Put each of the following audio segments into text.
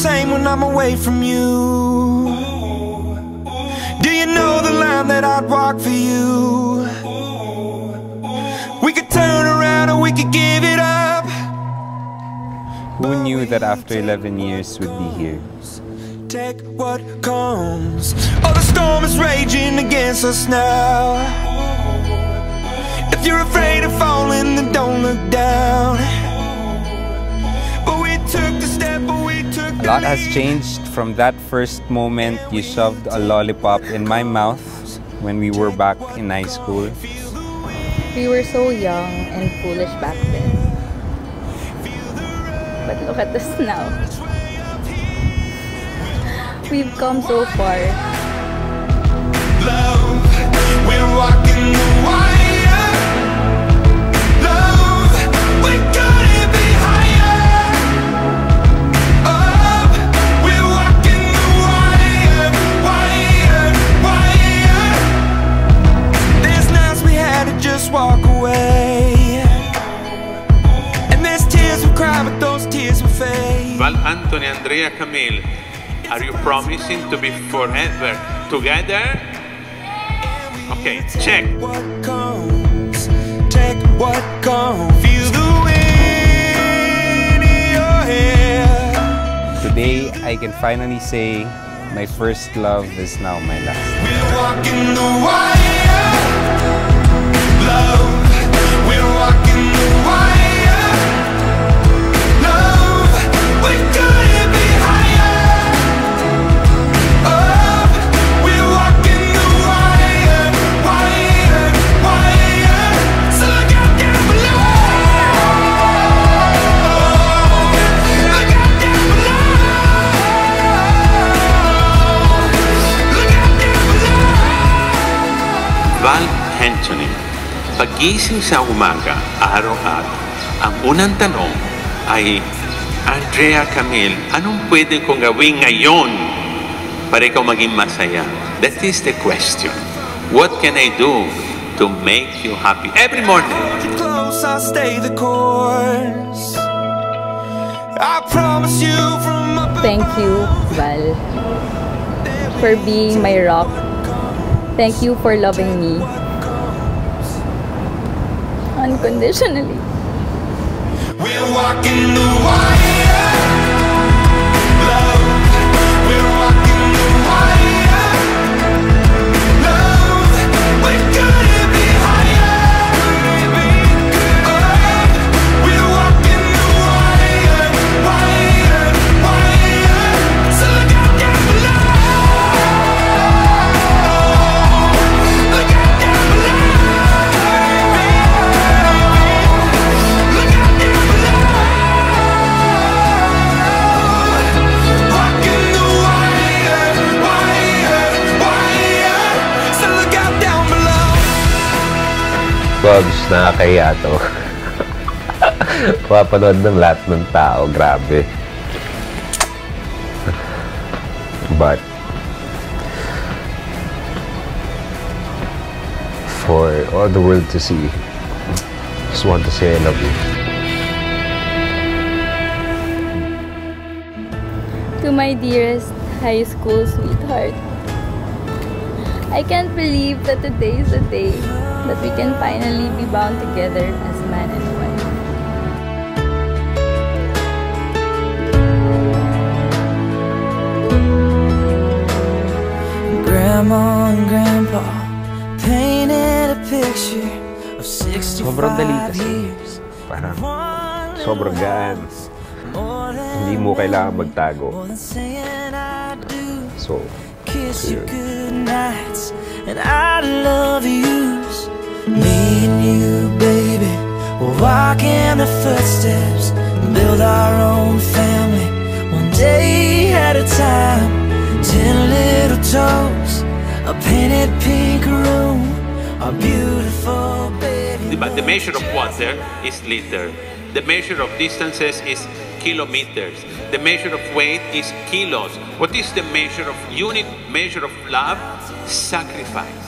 same when I'm away from you? Do you know the line that I'd walk for you? We could turn around or we could give it up. Who knew that after 11 years we'd be here? Take what comes. Oh, the storm is raging against us now. If you're afraid of falling, then don't look down. Lot has changed from that first moment you shoved a lollipop in my mouth when we were back in high school. We were so young and foolish back then. But look at us now. We've come so far. Love, Val Anthony Andrea Camille, are you promising to be forever together? Okay, check. what comes, take what comes. Feel the wind in your hair. Today, I can finally say my first love is now my last. We're walking the wire, love. We're walking Anthony, pagising sa umaga, araw-araw, ang unang tanong ay, Andrea Camille, anong pwede kong gawin ngayon para ikaw maging masaya? That is the question. What can I do to make you happy every morning? Hold close, I'll stay the course. I promise you from up Thank you, Val, for being my rock. Thank you for loving me unconditionally. We're walking the. Nakakaya to. Papanood ng lahat ng tao, grabe. But, for all the world to see, just want to say I love you. To my dearest high school sweetheart, I can't believe that today is the day that we can finally be bound together as man and wife. Grandma and Grandpa painted a picture of 65 Sobrang dali kasi. years. Parang sobrang gaan. Hindi mo kailangan magtago. more than saying I do. So, Kiss you good nights and I love yous. Me and you, baby, will walk in the footsteps and build our own family one day at a time. Ten little toes, a painted pink room, a beautiful baby. Diba? The measure of water is liter. The measure of distances is kilometers. The measure of weight is kilos. What is the measure of unit measure of love? Sacrifice.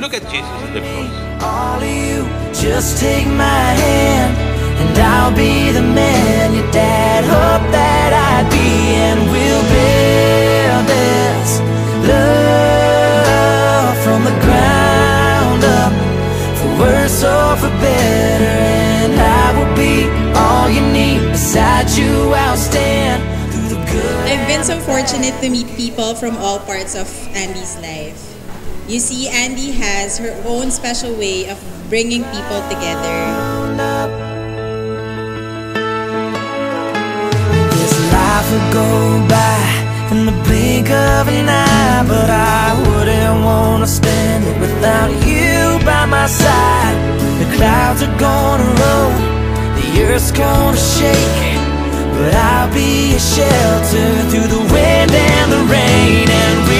Look at Jesus on the cross. All of you, just take my hand, and I'll be the man your dad hoped that I'd be, and we'll build this love Beside you, I'll stand through the good. I've been so fortunate to meet people from all parts of Andi's life. You see, Andi has her own special way of bringing people together. This life would go by in the blink of an eye, but I wouldn't wanna spend it without you by my side. The clouds are gonna roll, the earth's gonna shake, but I'll be a shelter through the wind and the rain, and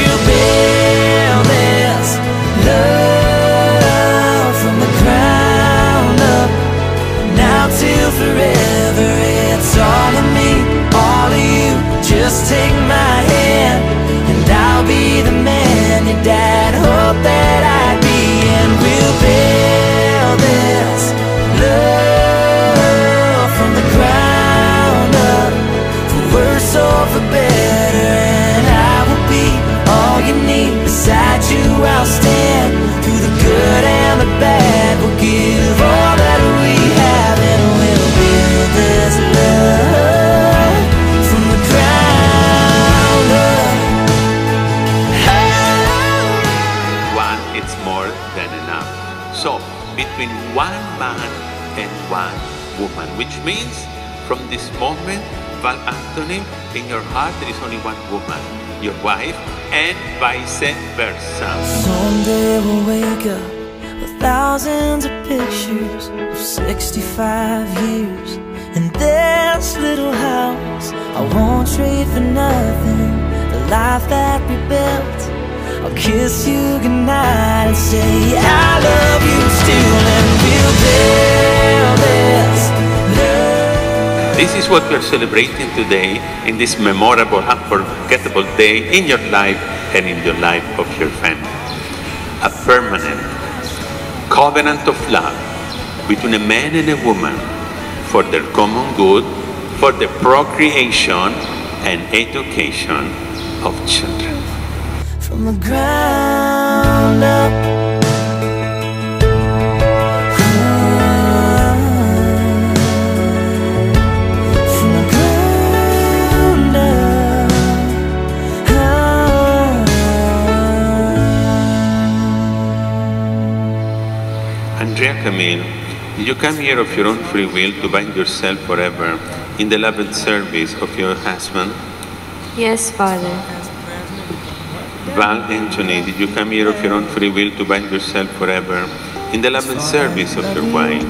Val Anthony, in your heart there is only one woman, your wife, and vice versa. Someday we'll wake up with thousands of pictures of 65 years in this little house. I won't trade for nothing the life that we built. I'll kiss you goodnight and say I love you still, and we'll build this. This is what we're celebrating today in this memorable, unforgettable day in your life and in the life of your family. A permanent covenant of love between a man and a woman for their common good, for the procreation and education of children. from the ground up. Andrea Camille, did you come here of your own free will to bind yourself forever in the love and service of your husband? Yes, Father. Val Anthony, did you come here of your own free will to bind yourself forever in the love and service of your wife?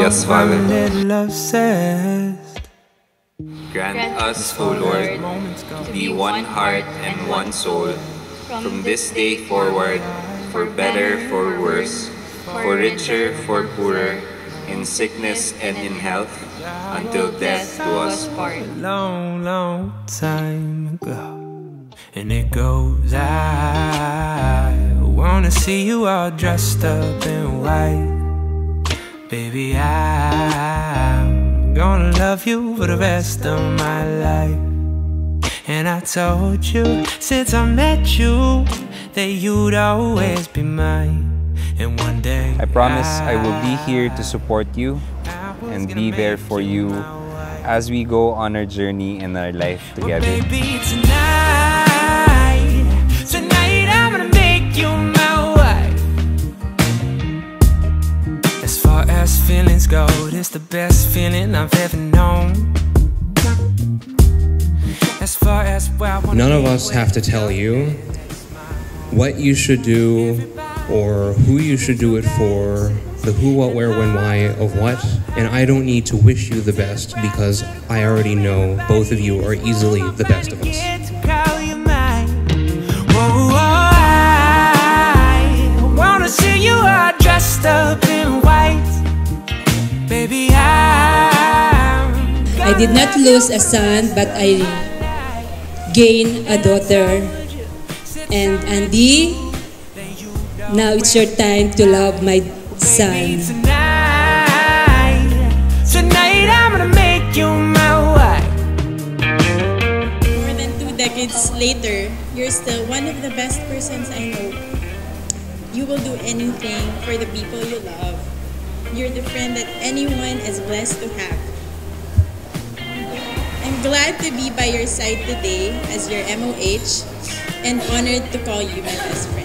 Yes, Father. Love says. Grant us, O Lord, to be one heart and one soul from this day forward, for better, for worse, for richer, for poorer, in sickness and in health, until death do us part. long, long time ago. And it goes, I wanna see you all dressed up in white. Baby, I'm gonna love you for the rest of my life. And I told you since I met you that you'd always be mine. And one day I promise I will be here to support you and be there for you as we go on our journey in our life Well, together. baby, tonight, tonight I'm gonna make you my wife. As far as feelings go, this the best feeling I've ever known. As far as where I None of us have to tell you what you should do or who you should do it for, the who, what, where, when, why of what. And I don't need to wish you the best because I already know both of you are easily the best of us. get to call you mine. Whoa, whoa, I see you all dressed up in white. Baby, I did not lose a son, but I gained a daughter. And Andi, now it's your time to love my son. Tonight, I'm gonna make you my wife. decades later, you're still one of the best persons I know. You will do anything for the people you love. You're the friend that anyone is blessed to have. I'm glad to be by your side today as your MOH and honored to call you my best friend.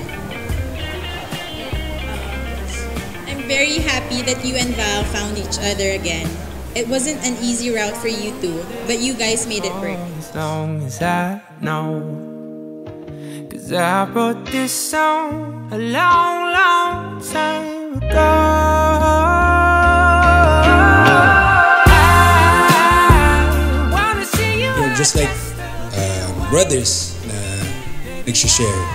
Very happy that you and Val found each other again. It wasn't an easy route for you two, but you guys made it work. As long as I know. Cause I wrote this song a long, long time ago. I wanna see you. You're just like um, brothers na nagsishare.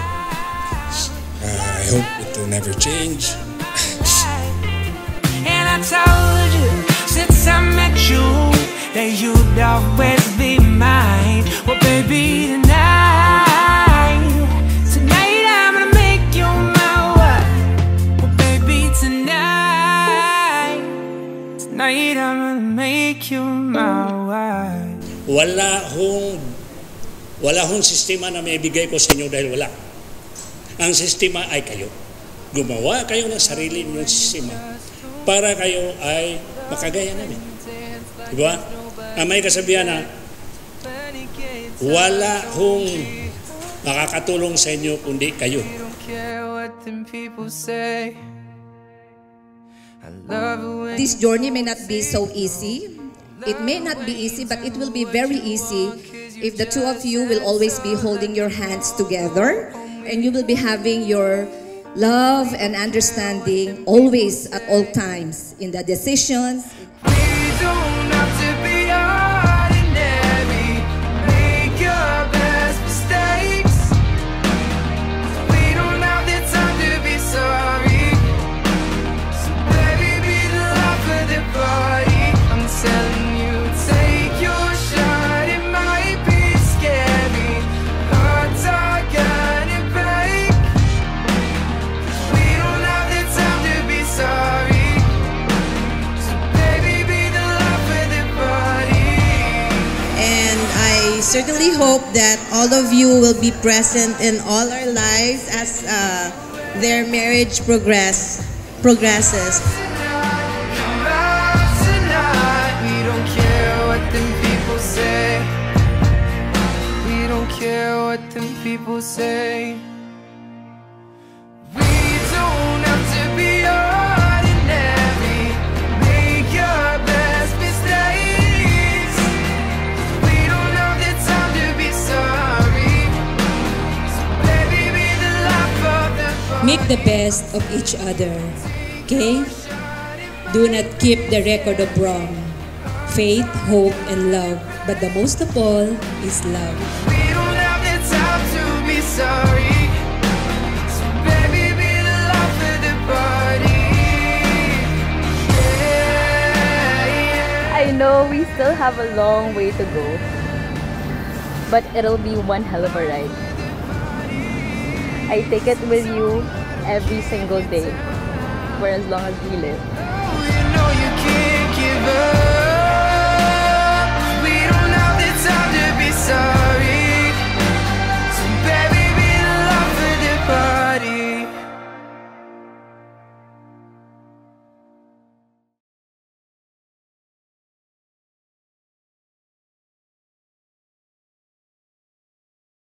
Uh, I hope it will never change. Since I met you that you'd always be mine. Well, baby, tonight, tonight I'm gonna make you my wife. Well, baby, tonight, tonight I'm gonna make you my wife. Wala hong wala hong sistema na may bigay ko sa inyo dahil wala. Ang sistema ay kayo. Gumawa kayo ng sarili ninyong sistema para kayo ay makagaya namin. Di ba? Ang may kasabihan na wala hong makakatulong sa inyo kundi kayo. This journey may not be so easy. It may not be easy, but it will be very easy if the two of you will always be holding your hands together and you will be having your love and understanding always at all times in the decisions, hope that all of you will be present in all our lives as uh, their marriage progress progresses. People say. Make the best of each other. Okay? Do not keep the record of wrong. Faith, hope, and love. But the most of all is love. We don't have the time to be sorry. So baby, be the life of the party. I know we still have a long way to go, but it'll be one hell of a ride. I take it with you every single day for as long as we live.